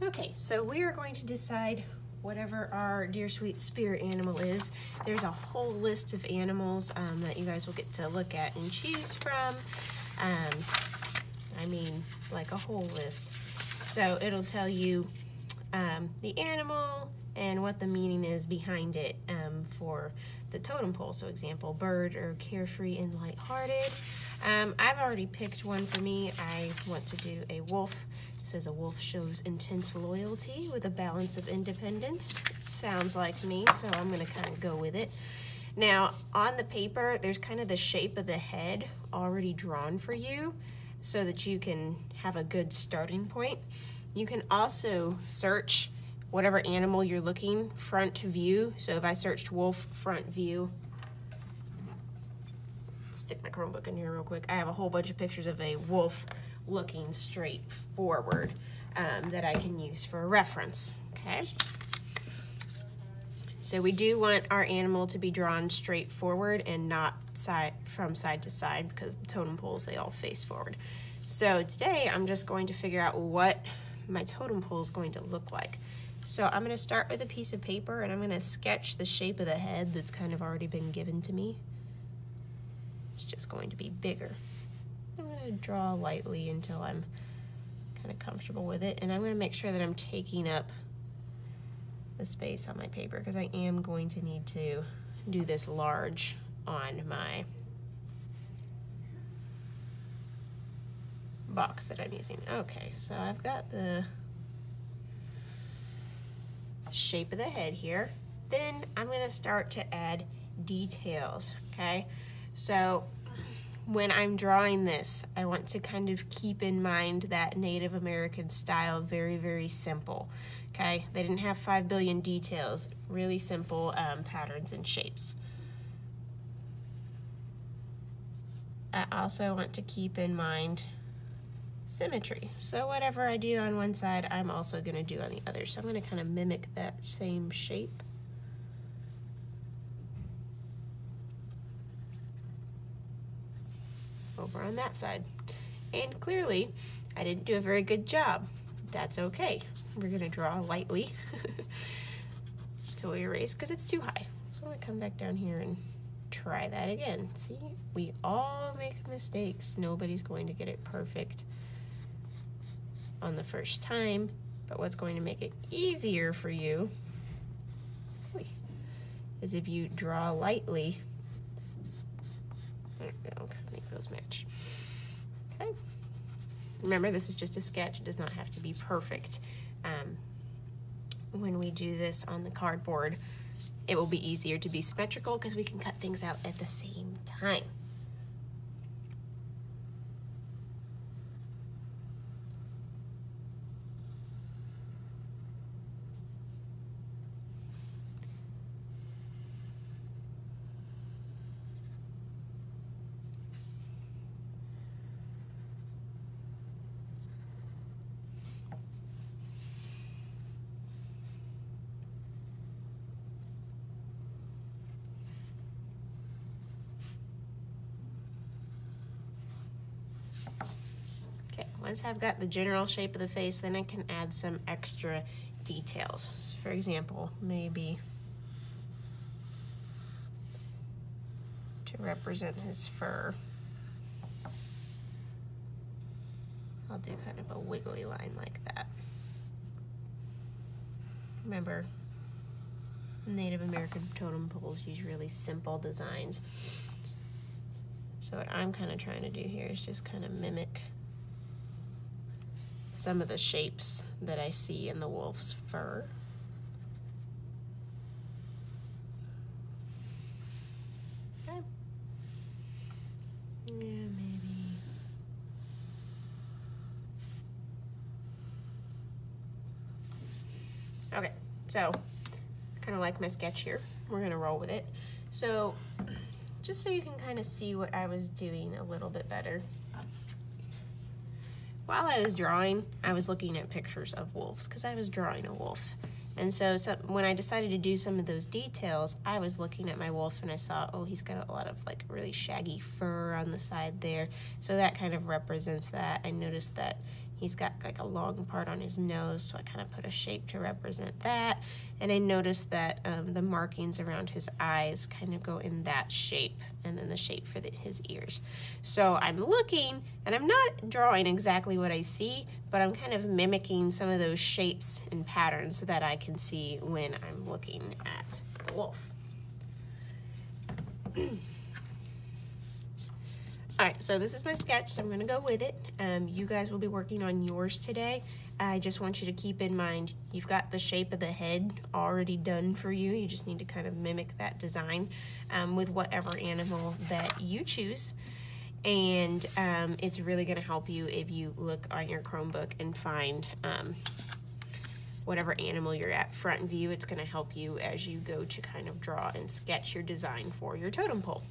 Okay, so we are going to decide whatever our Dear Sweet Spirit animal is. There's a whole list of animals um, that you guys will get to look at and choose from. Um, I mean, like a whole list. So it'll tell you um, the animal and what the meaning is behind it um, for the totem pole. So example, bird or carefree and lighthearted. Um, I've already picked one for me. I want to do a wolf. Says a wolf shows intense loyalty with a balance of independence. It sounds like me, so I'm gonna kind of go with it. Now, on the paper, there's kind of the shape of the head already drawn for you so that you can have a good starting point. You can also search whatever animal you're looking front view. So if I searched wolf front view, stick my Chromebook in here real quick. I have a whole bunch of pictures of a wolf looking straight forward um, that I can use for reference, okay? So we do want our animal to be drawn straight forward and not side from side to side because the totem poles, they all face forward. So today I'm just going to figure out what my totem pole is going to look like. So I'm going to start with a piece of paper and I'm going to sketch the shape of the head that's kind of already been given to me. It's just going to be bigger. I'm going to draw lightly until I'm kind of comfortable with it and I'm going to make sure that I'm taking up the space on my paper because I am going to need to do this large on my box that I'm using. Okay, so I've got the shape of the head here. Then I'm gonna start to add details, okay? So when I'm drawing this, I want to kind of keep in mind that Native American style, very, very simple, okay? They didn't have five billion details, really simple um, patterns and shapes. I also want to keep in mind symmetry. So whatever I do on one side, I'm also gonna do on the other. So I'm gonna kind of mimic that same shape. Over on that side. And clearly, I didn't do a very good job. That's okay. We're gonna draw lightly until we erase because it's too high. So I'm gonna come back down here and try that again. See, we all make mistakes. Nobody's going to get it perfect on the first time, but what's going to make it easier for you is if you draw lightly. Go, make those match. Okay. Remember, this is just a sketch. It does not have to be perfect. Um, when we do this on the cardboard, it will be easier to be symmetrical because we can cut things out at the same time. Okay, once I've got the general shape of the face, then I can add some extra details. For example, maybe to represent his fur, I'll do kind of a wiggly line like that. Remember, Native American totem poles use really simple designs. So what I'm kind of trying to do here is just kind of mimic some of the shapes that I see in the wolf's fur. Okay. Yeah, maybe. Okay, so kind of like my sketch here. We're gonna roll with it. So just so you can kind of see what I was doing a little bit better. While I was drawing, I was looking at pictures of wolves because I was drawing a wolf. And so, so, when I decided to do some of those details, I was looking at my wolf and I saw, oh, he's got a lot of like really shaggy fur on the side there. So that kind of represents that. I noticed that He's got like a long part on his nose, so I kind of put a shape to represent that. And I noticed that um, the markings around his eyes kind of go in that shape, and then the shape for the, his ears. So I'm looking, and I'm not drawing exactly what I see, but I'm kind of mimicking some of those shapes and patterns so that I can see when I'm looking at the wolf. All right, so this is my sketch, so I'm gonna go with it. Um, you guys will be working on yours today. I just want you to keep in mind, you've got the shape of the head already done for you. You just need to kind of mimic that design um, with whatever animal that you choose. And um, it's really gonna help you if you look on your Chromebook and find um, whatever animal you're at front view. It's gonna help you as you go to kind of draw and sketch your design for your totem pole.